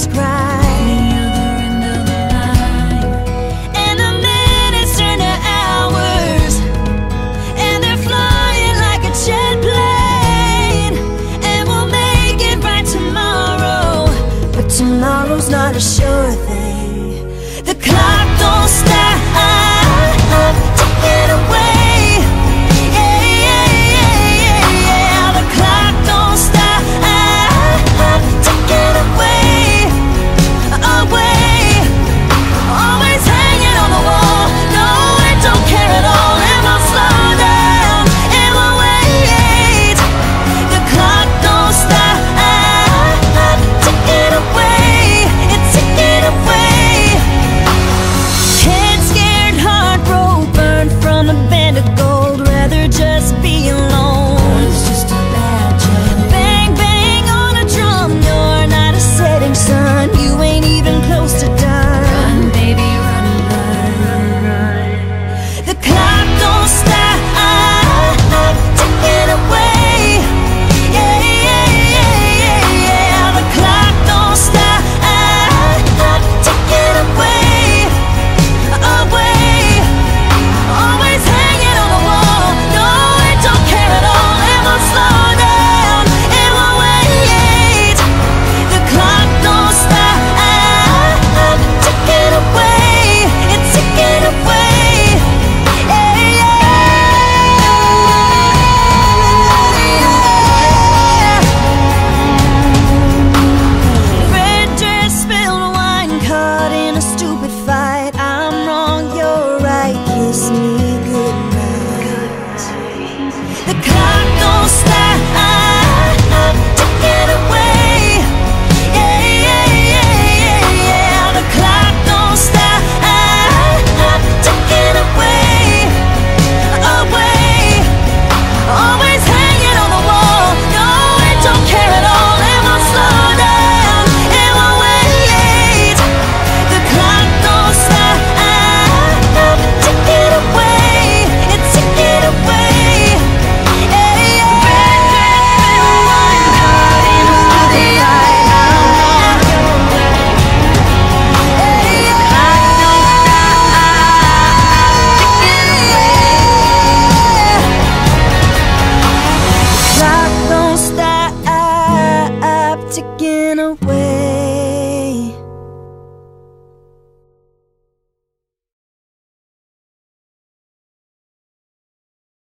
tears cry. And the minutes turn to hours, and they're flying like a jet plane. And we'll make it right tomorrow, but tomorrow's not a sure thing. gonna be